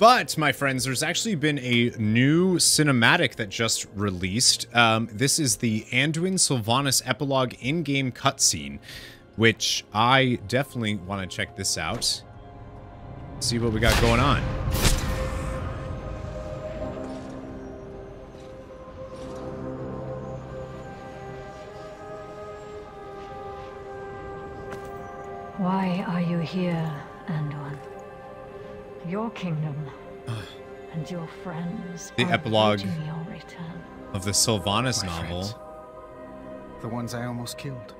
But, my friends, there's actually been a new cinematic that just released. Um, this is the Anduin Sylvanas epilogue in-game cutscene, which I definitely want to check this out. See what we got going on. Why are you here, Anduin? Your kingdom ah. and your friends The epilogue awaiting your return. of the Sylvanas My novel. friends. The ones I almost killed.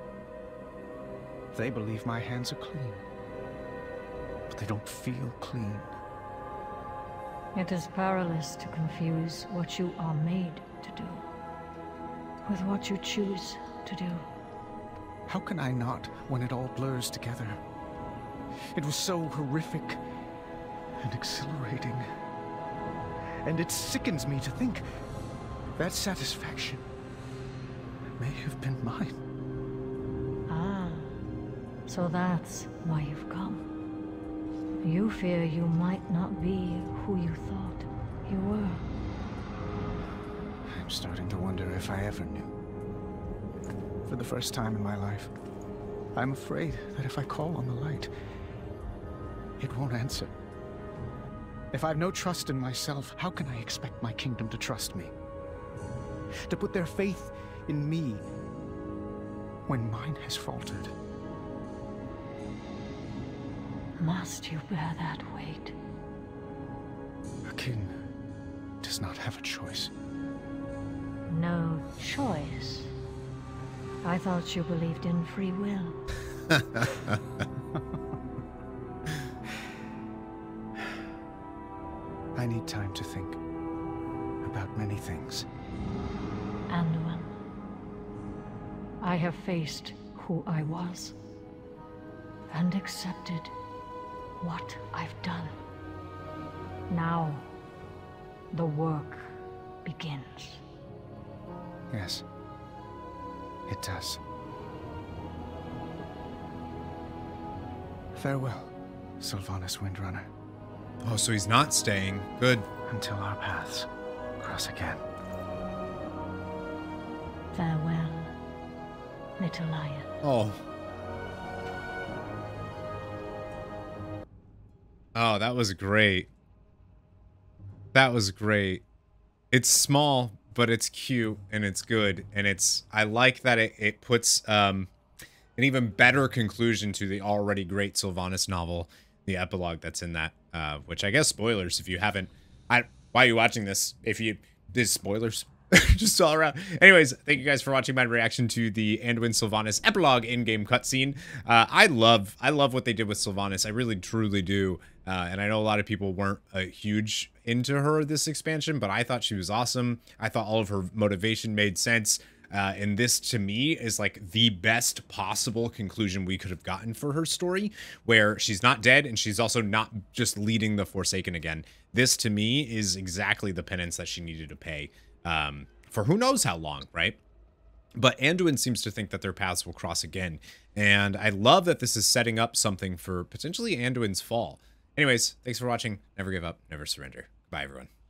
They believe my hands are clean. But they don't feel clean. It is perilous to confuse what you are made to do with what you choose to do. How can I not when it all blurs together? It was so horrific and exhilarating. And it sickens me to think that satisfaction may have been mine. Ah, so that's why you've come. You fear you might not be who you thought you were. I'm starting to wonder if I ever knew. For the first time in my life, I'm afraid that if I call on the light, it won't answer. If I've no trust in myself, how can I expect my kingdom to trust me? To put their faith in me when mine has faltered? Must you bear that weight? A king does not have a choice. No choice. I thought you believed in free will. I need time to think about many things. Anduin, I have faced who I was and accepted what I've done. Now, the work begins. Yes, it does. Farewell, Sylvanas Windrunner, Oh, so he's not staying. Good. until our paths cross again. Farewell, little lion. Oh. Oh, that was great. That was great. It's small, but it's cute and it's good. And it's I like that it, it puts um an even better conclusion to the already great Sylvanas novel, the epilogue that's in that. Uh, which I guess spoilers if you haven't I why are you watching this? If you there's spoilers. just all around. Anyways, thank you guys for watching my reaction to the Anduin Sylvanas epilogue in-game cutscene. Uh, I love, I love what they did with Sylvanas. I really, truly do. Uh, and I know a lot of people weren't uh, huge into her this expansion, but I thought she was awesome. I thought all of her motivation made sense. Uh, and this to me is like the best possible conclusion we could have gotten for her story, where she's not dead and she's also not just leading the Forsaken again. This to me is exactly the penance that she needed to pay um, for who knows how long, right? But Anduin seems to think that their paths will cross again. And I love that this is setting up something for potentially Anduin's fall. Anyways, thanks for watching. Never give up, never surrender. Bye, everyone.